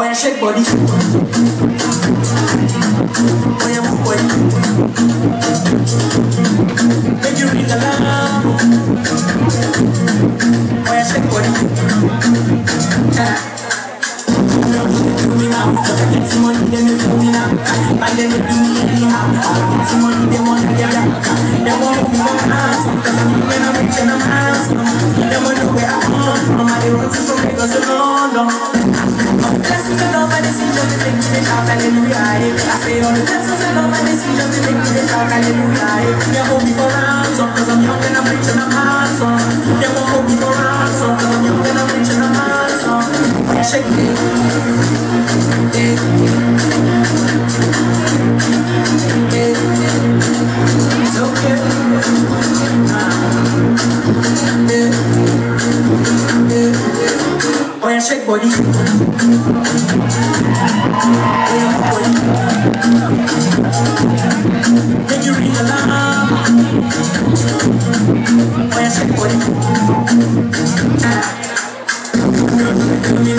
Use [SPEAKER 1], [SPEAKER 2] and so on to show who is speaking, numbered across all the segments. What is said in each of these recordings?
[SPEAKER 1] Oh shake body. Oh yeah, move body. Hallelujah. Cause I'm young and I'm rich and I'm shake it. Oh shake. Oh body. Me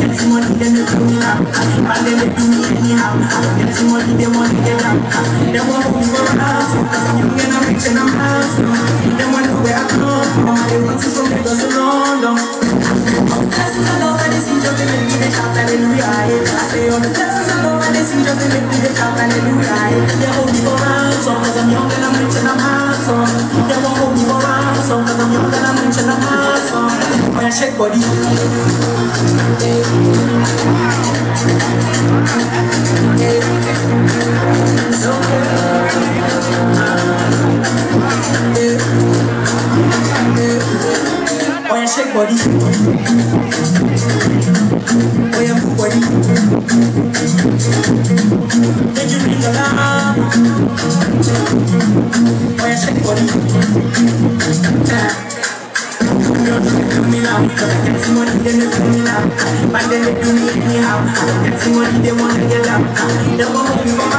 [SPEAKER 1] get some money, then they do me now. And then they do me anyhow. I get some money, they want get out. They want me for a house, young and I'm rich and I'm handsome. They want to where I come from. They want to from Lagos to London. Blessings and love and they see just to make me they shout hallelujah. I say all the blessings and love and they see just to make me they shout hallelujah. They hold me for ransom cause I'm young and I'm rich Yeah, shake body. Oh yeah, shake body. Oh yeah, move body. Make you ring alarm. Oh yeah, shake body. But then they do me anyhow. Some money, they want to get out. They want me